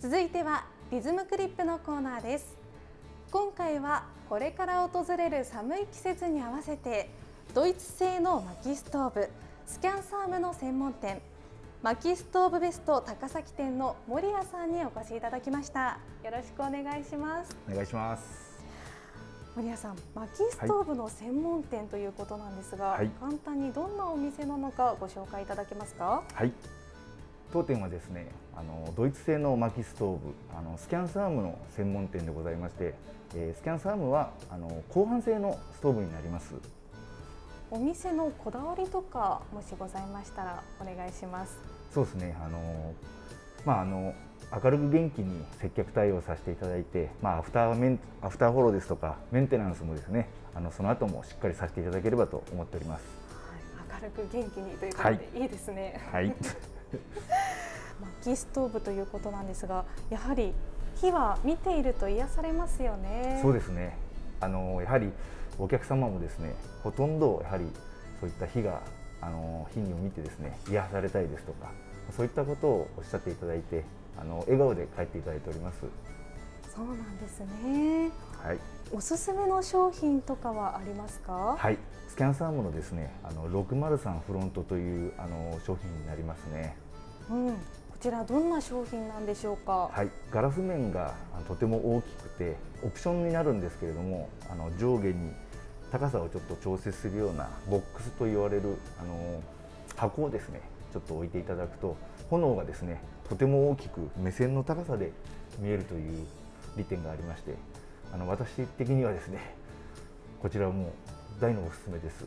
続いてはリズムクリップのコーナーです。今回はこれから訪れる寒い季節に合わせてドイツ製の薪ストーブスキャンサームの専門店薪ストーブベスト高崎店の森谷さんにお越しいただきました。よろしくお願いします。お願いします。森谷さん薪ストーブの専門店ということなんですが、はい、簡単にどんなお店なのかご紹介いただけますか？はい当店はですねあのドイツ製の薪ストーブあのスキャンサームの専門店でございまして、えー、スキャンサームはあの鋼板製のストーブになります。お店のこだわりとかもしございましたらお願いします。そうですねあのまああの明るく元気に接客対応させていただいて、まあ、アフターメンアフターフォローですとかメンテナンスもですねあのその後もしっかりさせていただければと思っております、はい、明るく元気にということで、はい、いいですね。はい 薪ストーブということなんですがやはり火は見ていると癒されますよね。そうですね。あのやはりお客様もですねほとんどやはりそういった火があの火を見てですね癒されたいですとかそういったことをおっしゃっていただいてあの笑顔で帰っていただいております。そうなんですね。はい。おすすめの商品とかはありますか？はい。スキャンサーモのですね。あの603フロントというあの商品になりますねうん、こちらどんな商品なんでしょうか？はい、ガラス面がとても大きくてオプションになるんですけれども、あの上下に高さをちょっと調節するようなボックスと言われるあの箱をですね、ちょっと置いていただくと炎がですね、とても大きく目線の高さで見えるという利点がありまして、あの私的にはですね、こちらも大のおすすめです。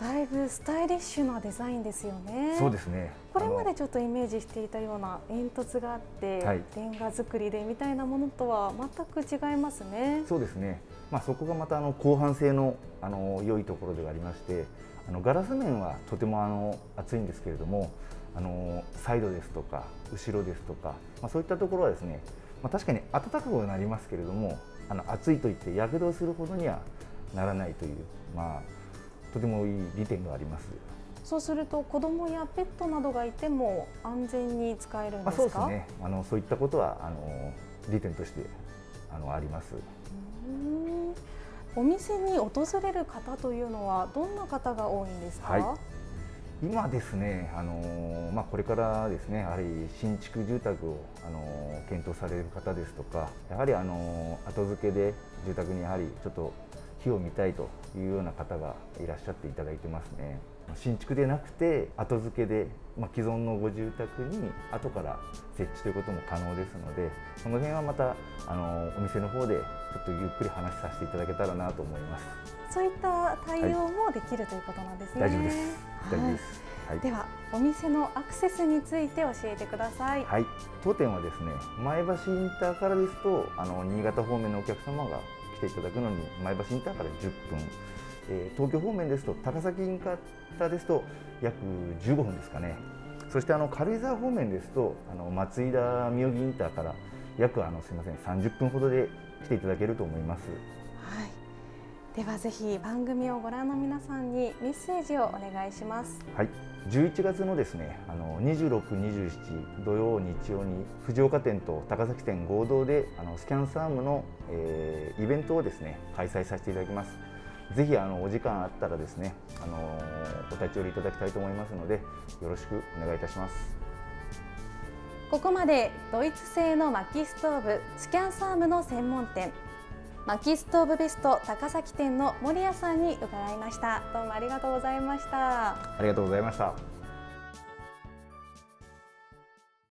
はい。だいぶスタイリッシュなデザインですよね。そうですね。これまでちょっとイメージしていたような煙突があって、はい、レンガ作りでみたいなものとは全く違いますね。そうですね。まあそこがまたあの広範性のあの良いところではありまして、あのガラス面はとてもあの厚いんですけれども、あのサイドですとか後ろですとか、まあそういったところはですね、まあ確かに暖かくはなりますけれども、あの暑いといって火傷するほどにはならないというまあ。とてもいい利点があります。そうすると子供やペットなどがいても安全に使えるんですか、そうですね。あのそういったことはあの利点としてあのあります。お店に訪れる方というのはどんな方が多いんですか、はい、今ですね、あのまあ、これからですねやはり新築住宅を、あの検討される方ですとかやはり、あの後付けで住宅にやはりちょっと火を見たいというような方がいらっしゃっていただいてますね。新築でなくて後付けで、まあ、既存のご住宅に後から設置ということも可能ですのでその辺はまたあのお店の方でちょっとゆっくり話させていただけたらなと思います。そういった対応もできる、はい、ということなんですね。大丈夫です。大丈夫です、はい、ではお店のアクセスについて教えてください。はい。当店はですね前橋インターからですとあの新潟方面のお客様が来ていただくのに前橋インターから10分、えー、東京方面ですと高崎インターですと約15分ですかねそしてあの軽井沢方面ですとあの松井田妙義インターから約あのすみません30分ほどで来ていただけると思います。はいではぜひ番組をご覧の皆さんにメッセージをお願いします。はい、11月のですね、あの26、27土曜日曜に藤岡店と高崎店合同であのスキャンサームの、えー、イベントをですね開催させていただきます。ぜひあのお時間あったらですね、あのお立ち寄りいただきたいと思いますのでよろしくお願いいたします。ここまでドイツ製の薪ストーブスキャンサームの専門店薪ストーブベスト高崎店の森谷さんに伺いました。どうもありがとうございました。ありがとうございました。